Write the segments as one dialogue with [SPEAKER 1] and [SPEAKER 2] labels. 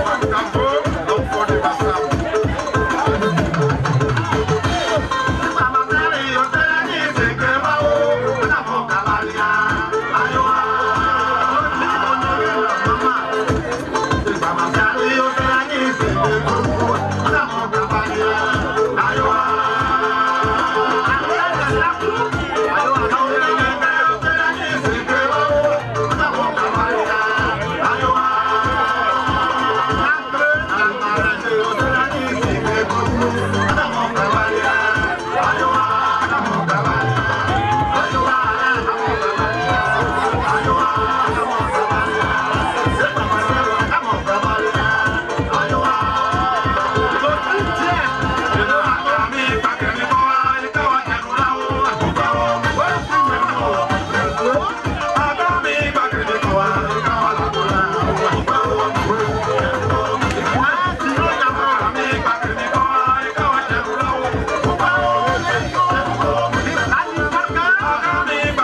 [SPEAKER 1] Acabou! me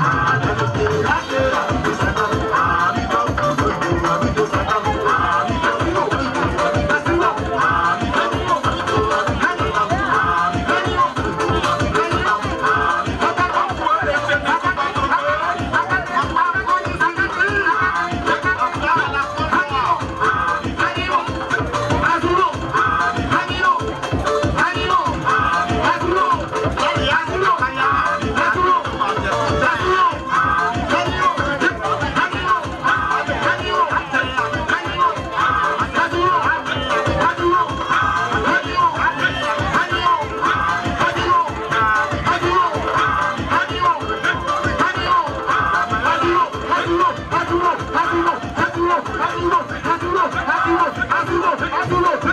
[SPEAKER 1] dúró a dúró a dúró a dúró a dúró.